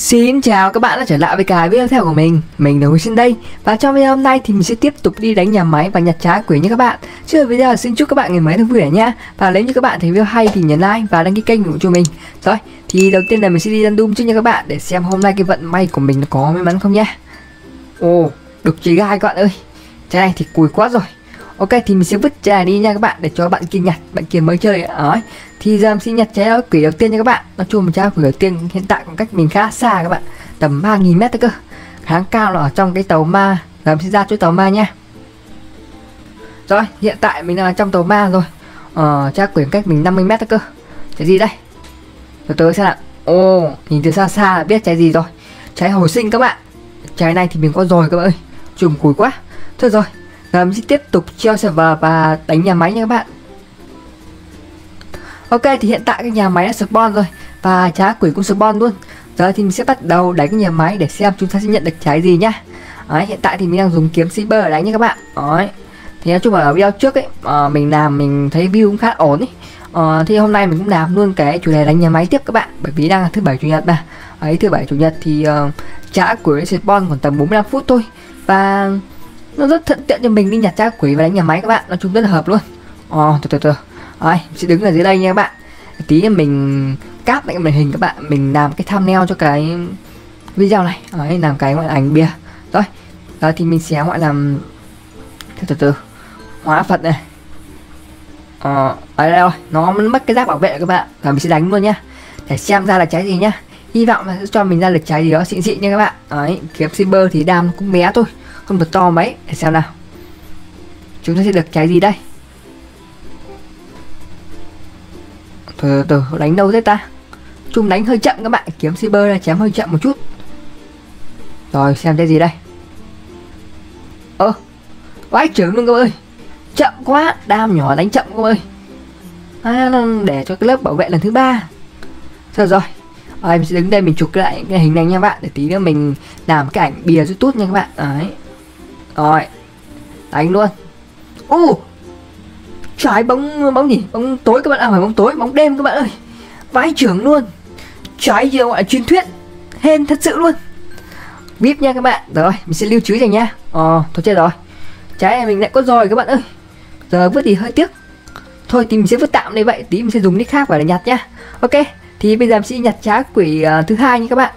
Xin chào, các bạn đã trở lại với cái video theo của mình. Mình là Huy xin đây. Và trong video hôm nay thì mình sẽ tiếp tục đi đánh nhà máy và nhặt trái quỷ nha các bạn. Trước video là xin chúc các bạn ngày mới thật vui vẻ nha Và nếu như các bạn thấy video hay thì nhấn like và đăng ký kênh ủng hộ cho mình. Rồi, thì đầu tiên là mình sẽ đi random trước nha các bạn Để xem hôm nay cái vận may của mình có may mắn không nha Ồ, được trái gai các bạn ơi. Trái này thì cùi quá rồi. Ok, thì mình sẽ vứt trái đi nha các bạn, Để cho bạn kia nhặt Bạn kia mới chơi Đấy thì giờ mình sẽ nhặt trái quỷ đầu tiên nha các bạn. Nói chung mình trái quỷ đầu tiên hiện tại còn cách mình khá xa các bạn, tầm 3.000 mét cơ. Kháng cao là ở trong cái tàu ma. Giờ mình sẽ ra chỗ tàu ma nha. Rồi, hiện tại mình là trong tàu ma rồi. Ờ trái quỷ cách mình 50 mét cơ. Trái gì đây? Từ từ xem nào. Ồ, nhìn từ xa xa là biết trái gì rồi. Trái hồi sinh các bạn. Trái này thì mình có rồi các bạn ơi. Trùng cùi quá. Thôi rồi giờ mình sẽ tiếp tục treo server và đánh nhà máy nha các bạn. Ok thì hiện tại cái nhà máy đã spawn rồi Và trái quỷ cũng spawn luôn. Giờ thì mình sẽ bắt đầu đánh cái nhà máy để xem chúng ta sẽ nhận được trái gì nhá. Đấy, hiện tại thì mình đang dùng kiếm cyber đánh nha các bạn. Đấy. Thì nói chung là ở video trước ấy à, Mình làm mình thấy view cũng khá ổn ấy. À, Thì hôm nay mình cũng làm luôn cái chủ đề đánh nhà máy tiếp các bạn Bởi vì đang là thứ bảy chủ nhật mà. Ấy thứ bảy chủ nhật thì ờ, uh, trái quỷ spawn còn tầm 45 phút thôi. Và nó rất thuận tiện cho mình đi nhặt trái quỷ và đánh nhà máy các bạn. Nói chung rất là hợp luôn. Oh, từ từ từ. Rồi sẽ đứng ở dưới đây nha các bạn. Tí mình cáp lại cái màn hình các bạn. Mình làm cái thumbnail cho cái video này. Ờ, Đấy làm cái gọi là ảnh bia. Rồi đó thì mình sẽ gọi làm từ từ từ. Hóa phật này. Ờ ở đây rồi nó mất cái giác bảo vệ các bạn. Và mình sẽ đánh luôn nhá để xem ra là trái gì nhá hy vọng là sẽ cho mình ra được trái gì đó xịn xịn nha các bạn. Đấy kiếm cyber thì đam cũng bé thôi không được to mấy. Để xem nào. Chúng ta sẽ được trái gì đây? Từ từ đánh đâu thế ta? Chung đánh hơi chậm các bạn kiếm cyber là chém hơi chậm một chút. Rồi xem cái gì đây? Ơ ờ, vãi trưởng luôn các ơi. Chậm quá đam nhỏ đánh chậm các ơi. À, để cho cái lớp bảo vệ lần thứ ba. Rồi rồi à, em sẽ đứng đây mình chụp lại cái hình này nha các bạn để tí nữa mình làm cái ảnh bìa rất tốt nha các bạn. Đấy. Rồi. Đánh luôn. U trái bóng bóng gì? Bóng tối các bạn à phải bóng tối bóng đêm các bạn ơi. Vãi trưởng luôn. Trái gì gọi là truyền thuyết. Hên thật sự luôn. Vip nha các bạn. Rồi mình sẽ lưu trữ này nha. Ờ thôi chết rồi. Trái này mình lại có rồi các bạn ơi. Giờ vứt thì hơi tiếc. Thôi thì mình sẽ vứt tạm đây vậy tí mình sẽ dùng nick khác và để nhặt nhá ok thì bây giờ mình sẽ nhặt trá quỷ uh, thứ hai nha các bạn.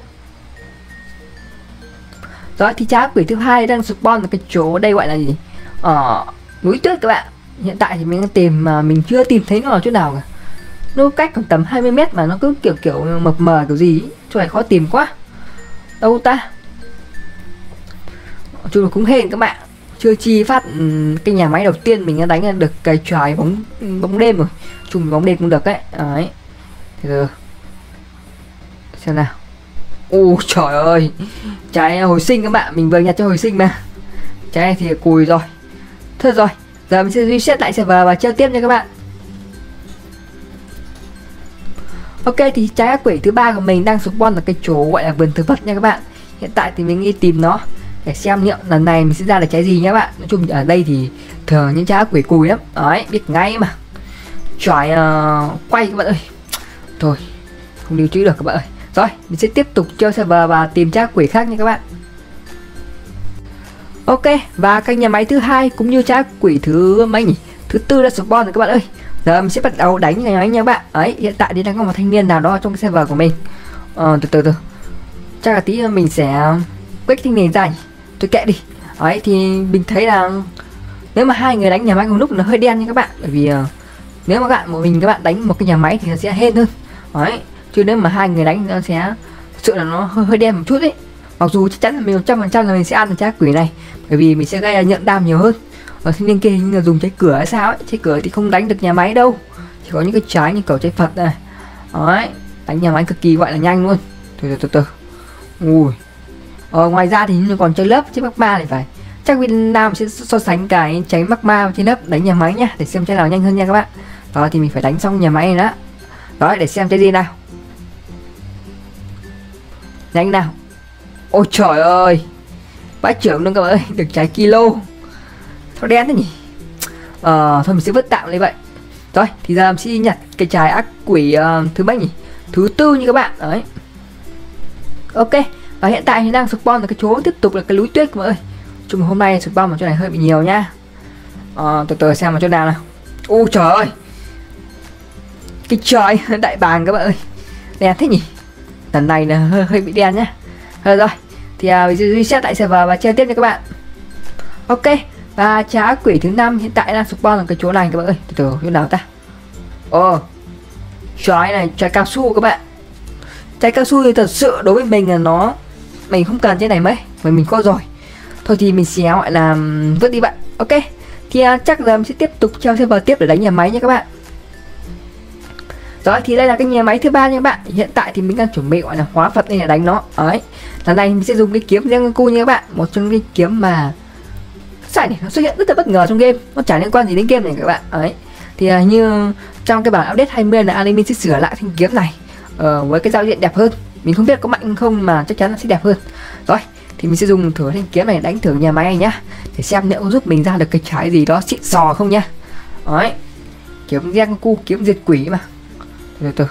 Đó thì trá quỷ thứ hai đang spawn ở cái chỗ đây gọi là gì? Ở núi tuyết các bạn. Hiện tại thì mình đang tìm mà mình chưa tìm thấy nó ở chỗ nào cả. Nó cách khoảng tầm 20 mét mà nó cứ kiểu kiểu mập mờ kiểu gì chỗ này khó tìm quá. Đâu ta? Chung là cũng hên các bạn. Chưa chi phát ừ, cái nhà máy đầu tiên mình đã đánh được cái trời bóng bóng đêm rồi. Chung bóng đêm cũng được đấy đấy. Thì giờ xem nào. U trời ơi. Trái hồi sinh các bạn mình vừa nhặt cho hồi sinh mà. Trái này thì cùi rồi. Thôi rồi giờ mình sẽ reset lại server và chơi tiếp nha các bạn. Ok thì trái ác quỷ thứ ba của mình đang spawn ở cái chỗ gọi là vườn thực vật nha các bạn. Hiện tại thì mình đi tìm nó để xem liệu lần này mình sẽ ra được trái gì nhé các bạn. Nói chung ở đây thì thường những trái ác quỷ cùi lắm. Đấy biết ngay mà. Trái uh, ờ, quay các bạn ơi. Thôi không lưu trữ được các bạn ơi. Rồi mình sẽ tiếp tục chơi server và tìm tra quỷ khác nha các bạn Ok, và các nhà máy thứ hai cũng như tra quỷ thứ mấy nhỉ? Thứ tư là spawn rồi các bạn ơi. Giờ mình sẽ bắt đầu đánh nhà máy nha các bạn. Ấy, hiện tại thì đang có một thanh niên nào đó trong cái server của mình. Ờ, từ từ từ. Chắc là tí mình sẽ quét thanh niên ra nhỉ. Tôi kệ đi. Ấy thì mình thấy là nếu mà hai người đánh nhà máy cùng lúc nó hơi đen nha các bạn, bởi vì uh, nếu mà các bạn một mình các bạn đánh một cái nhà máy thì nó sẽ hên hơn. Đấy, chứ nếu mà hai người đánh nó sẽ sự là nó hơi, hơi đen một chút ấy. Mặc dù chắc chắn là mình một trăm phần trăm là mình sẽ ăn được trái quỷ này bởi vì mình sẽ gây ra nhận đam nhiều hơn. Ờ, Ở sinh viên kia hình là dùng trái cửa hay sao ấy trái cửa thì không đánh được nhà máy đâu. Chỉ có những cái trái như cầu trái phật này. Đấy đánh nhà máy cực kỳ gọi là nhanh luôn. Từ từ từ từ. Ui. Ờ, ngoài ra thì còn chơi lớp chiếc ma thì phải. Chắc Việt Nam sẽ so sánh cái cháy ma trên lớp đánh nhà máy nhá để xem trái nào nhanh hơn nha các bạn. Đó thì mình phải đánh xong nhà máy này đó đó để xem trái gì nào. Dạ nhanh nào ôi trời ơi. Bãi trưởng luôn các bạn ơi được trái kilo. Sao đen thế nhỉ? Ờ thôi mình sẽ vứt tạm lấy vậy. Rồi thì giờ mình sẽ nhặt cái trái ác quỷ uh, thứ mấy nhỉ? Thứ tư như các bạn. Đấy. Ok và hiện tại thì đang spawn là cái chỗ tiếp tục là cái núi tuyết các bạn ơi. Chung hôm nay spawn ở chỗ này hơi bị nhiều nhá. Ờ, từ từ xem ở chỗ nào nào. Ô trời ơi. Cái trời đại bàng các bạn ơi. Đẹp thế nhỉ? Lần này là hơi, hơi bị đen nhá. Rồi rồi thì à, mình reset lại server và chơi tiếp nha các bạn. Ok và trá quỷ thứ năm hiện tại đang spawn ở cái chỗ này các bạn ơi. Từ từ chỗ nào ta? Ồ trái này trái cao su các bạn. Trái cao su thì thật sự đối với mình là nó mình không cần cái này mấy mà mình có rồi. Thôi thì mình sẽ gọi là vứt đi bạn. Ok thì à, chắc là mình sẽ tiếp tục treo server tiếp để đánh nhà máy nha các bạn rồi thì đây là cái nhà máy thứ ba nha các bạn. Hiện tại thì mình đang chuẩn bị gọi là hóa phật nên là đánh nó. Đấy. Lần này mình sẽ dùng cái kiếm Rengoku nha các bạn. Một trong những cái kiếm mà sai này nó xuất hiện rất là bất ngờ trong game. Nó chả liên quan gì đến game này các bạn. Đấy. Thì uh, như trong cái bản update 20 là anime sẽ sửa lại thanh kiếm này uh, với cái giao diện đẹp hơn. Mình không biết có mạnh không mà chắc chắn là sẽ đẹp hơn. Rồi thì mình sẽ dùng thử thanh kiếm này đánh thử nhà máy này nhá để xem liệu có giúp mình ra được cái trái gì đó xịn sò không nhá. Đấy. Kiếm riêng cu kiếm diệt quỷ mà từ từ.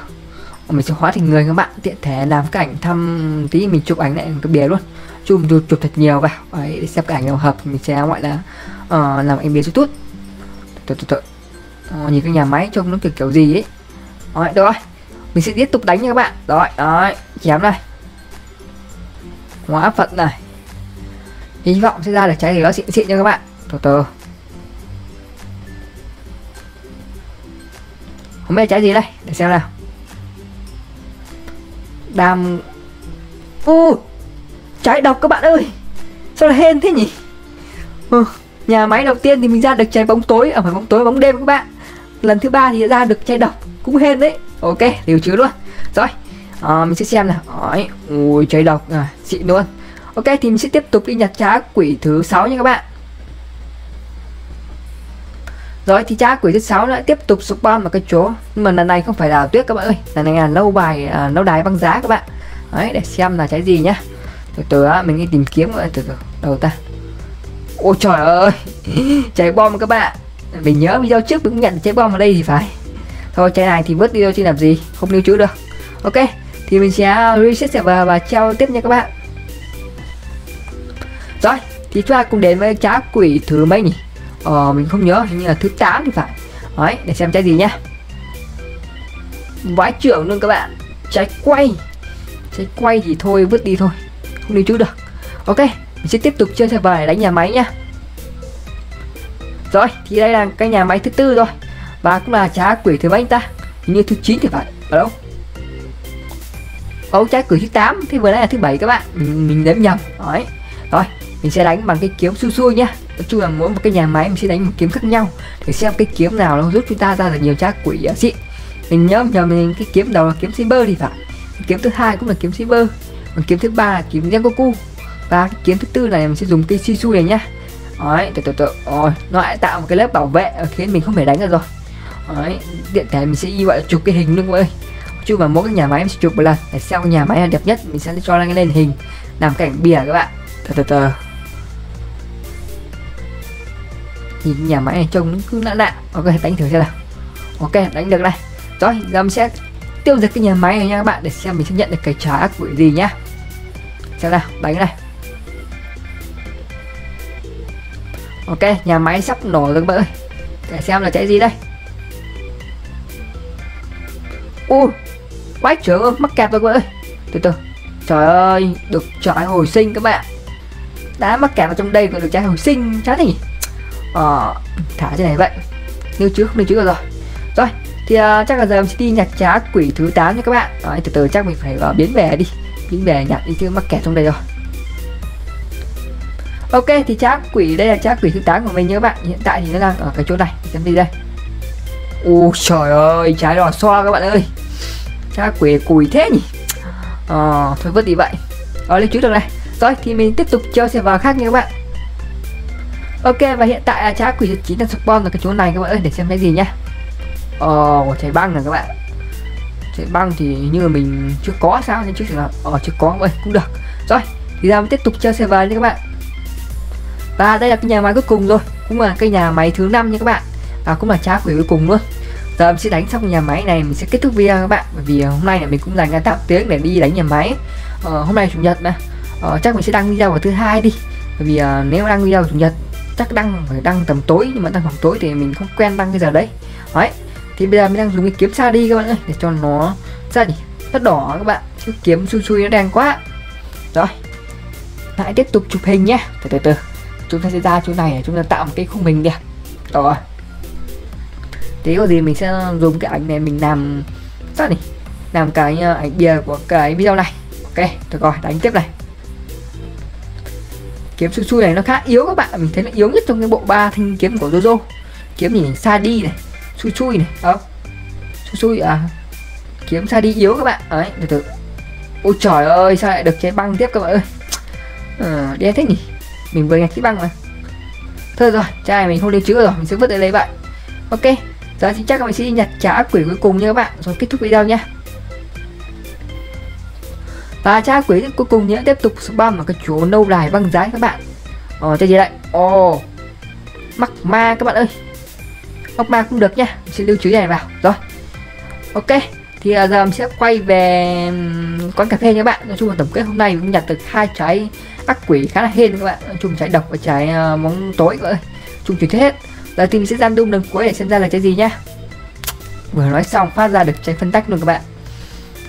Ờ, mình sẽ hóa thành người các bạn. Tiện thể làm cảnh thăm tí mình chụp ảnh lại cái bìa luôn. Chụp chụp, chụp thật nhiều vào. Ấy để xem cái ảnh nào hợp mình sẽ gọi là uh, làm ảnh bìa youtube từ từ từ uh, nhìn cái nhà máy trông nó kiểu kiểu gì ấy. Rồi được rồi. Mình sẽ tiếp tục đánh nha các bạn. Rồi đấy chém này. Hóa phận này. Hy vọng sẽ ra được trái gì đó xịn xịn nha các bạn. Từ từ. Không biết trái gì đây. Để xem nào. Đam u trái độc các bạn ơi. Sao là hên thế nhỉ? Ừ. nhà máy đầu tiên thì mình ra được trái bóng tối. Ở à, phải bóng tối bóng đêm các bạn. Lần thứ ba thì ra được trái độc. Cũng hên đấy. Ok điều chứ luôn. Rồi à, mình sẽ xem nào. Đấy. ui trái độc. À, xịn luôn. Ok thì mình sẽ tiếp tục đi nhặt trái quỷ thứ sáu nha các bạn rồi thì cha quỷ thứ sáu lại tiếp tục spam vào cái chỗ. Nhưng mà lần này không phải là tuyết các bạn ơi. Lần này là lâu bài à, lâu đài băng giá các bạn. Đấy để xem là trái gì nhá. Từ từ á mình đi tìm kiếm từ từ đầu ta. Ôi trời ơi trái bom các bạn. Mình nhớ video trước mình cũng nhận trái bom ở đây thì phải. Thôi trái này thì vứt đi đâu chứ làm gì. Không lưu trữ được. Ok thì mình sẽ reset server và treo tiếp nha các bạn. Rồi thì chúng ta cùng đến với trái quỷ thứ mấy nhỉ? Ờ, mình không nhớ hình như là thứ 8 thì phải. Đấy để xem trái gì nhá. Vãi trưởng luôn các bạn. Trái quay. Trái quay thì thôi vứt đi thôi. Không lưu trữ được. Ok mình sẽ tiếp tục chơi server vài đánh nhà máy nhá. Rồi thì đây là cái nhà máy thứ tư rồi. Và cũng là trái quỷ thứ mấy ta? Hình như thứ 9 thì phải. Ở đâu? Ấu trái quỷ thứ 8 thì vừa nãy là thứ bảy các bạn. Mình, mình đếm nhầm. Đấy. Rồi Mình sẽ đánh bằng cái kiếm xui xui nhá chung là mỗi một cái nhà máy mình sẽ đánh một kiếm khác nhau. Để xem cái kiếm nào nó giúp chúng ta ra được nhiều trái quỷ uh, xịn mình nhớ nhờ mình cái kiếm đầu là kiếm cyber thì phải. Kiếm thứ hai cũng là kiếm cyber còn kiếm thứ ba là kiếm Rengoku và cái kiếm thứ tư này mình sẽ dùng cây Shisu này nhá. Đấy từ từ từ. Rồi nó lại tạo một cái lớp bảo vệ khiến mình không thể đánh được rồi. Đấy điện thể mình sẽ như vậy chụp cái hình luôn mọi người. Chung vào mỗi cái nhà máy mình sẽ chụp một lần. Để xem cái nhà máy là đẹp nhất mình sẽ cho lên hình. Làm cảnh bìa các bạn. Từ từ từ. Thì nhà máy này trông nó cứ lạ lạ. Ok, đánh thử xem nào. Ok, đánh được này. Rồi, giờ mình sẽ tiêu diệt cái nhà máy này nha các bạn, để xem mình sẽ nhận được cái trái ác quỷ gì nhá. Xem nào, đánh này. Ok, nhà máy sắp nổ rồi các bạn ơi. Để xem là trái gì đây. U, quái trưởng mắc kẹt rồi các bạn ơi. Từ từ. Trời ơi, được trái hồi sinh các bạn. Đã mắc kẹt vào trong đây còn được trái hồi sinh, trái gì? Ờ, thả trên này vậy. Lưu trữ không lưu trữ được rồi. Rồi thì uh, chắc là giờ mình sẽ đi nhặt trá quỷ thứ 8 nha các bạn. Đấy, từ từ chắc mình phải uh, biến về đi. Biến về nhặt đi chứ mắc kẹt trong đây rồi. Ok thì trá quỷ đây là trá quỷ thứ 8 của mình nha các bạn. Hiện tại thì nó đang ở cái chỗ này. Chấm đi đây. U trời ơi trái đỏ xoa các bạn ơi. Trá quỷ cùi thế nhỉ? Ờ, thôi vứt đi vậy. Rồi lưu trữ được này. Rồi thì mình tiếp tục chơi server khác nha các bạn. Ok và hiện tại là trái quỷ thứ 9 đang spawn ở cái chỗ này các bạn ơi để xem cái gì nhá. Ờ, Ồ oh, trái băng này các bạn. Trái băng thì như mình chưa có sao nên chưa là Ờ chưa có vậy cũng được. Rồi thì ra mình tiếp tục chơi server nha các bạn. Và đây là cái nhà máy cuối cùng rồi Cũng là cái nhà máy thứ năm nha các bạn. Và cũng là trái quỷ cuối cùng luôn. Giờ mình sẽ đánh xong nhà máy này mình sẽ kết thúc video các bạn. Bởi vì à, hôm nay là mình cũng dành ra tạm tiếng để đi đánh nhà máy. Ờ, hôm nay chủ nhật mà. Ờ, chắc mình sẽ đăng video vào thứ hai đi. Bởi vì uh, nếu đăng video chủ nhật chắc đăng phải đăng tầm tối, nhưng mà đăng khoảng tối thì mình không quen đăng cái giờ đấy. Đấy, thì bây giờ mình đang dùng cái kiếm xa đi các bạn ơi, để cho nó ra gì? Rất đỏ các bạn chứ kiếm xui xui nó đen quá. Rồi, lại tiếp tục chụp hình nhé từ từ từ, chúng ta sẽ ra chỗ này để chúng ta tạo một cái khung hình đẹp rồi. Thế có gì mình sẽ dùng cái ảnh này mình làm, sao nhỉ? Làm cái ờ, ảnh bìa của cái video này. Ok, được rồi, đánh tiếp này kiếm xui xui này nó khá yếu các bạn. Mình thấy nó yếu nhất trong cái bộ ba thanh kiếm của Jojo kiếm nhìn xa đi này xui xui này không xui xui à kiếm xa đi yếu các bạn. Đấy từ từ. Ôi trời ơi sao lại được trái băng tiếp các bạn ơi. À, đen thế nhỉ? Mình vừa nhặt cái băng mà. Thôi rồi chai mình không lưu trữ rồi mình sẽ vứt ở đây vậy ok giờ thì chắc các bạn sẽ nhặt trả ác quỷ cuối cùng nha các bạn. Rồi kết thúc video nha và cha quỷ cuối cùng nhé tiếp tục spam vào cái chỗ nâu đài băng giá các bạn. Ờ cho gì lại ồ oh, mắc ma các bạn ơi. Mắc ma cũng được nhá mình sẽ lưu trữ này vào rồi. Ok thì à, giờ mình sẽ quay về quán cà phê nha các bạn. Nói chung là tổng kết hôm nay mình nhặt được hai trái ác quỷ khá là hên các bạn. Nói chung trái độc và trái uh, tối các bạn ơi. Chung chuyển hết. Giờ thì mình sẽ gian đung lần cuối để xem ra là trái gì nhá. Vừa nói xong phát ra được trái phân tách luôn các bạn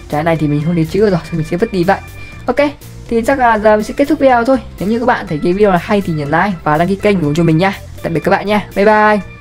trái này thì mình không đi chữ rồi, thì mình sẽ vứt đi vậy. Ok, thì chắc là giờ mình sẽ kết thúc video thôi. Nếu như các bạn thấy cái video là hay thì nhấn like và đăng ký kênh của cho mình nha. Tạm biệt các bạn nha. Bye bye.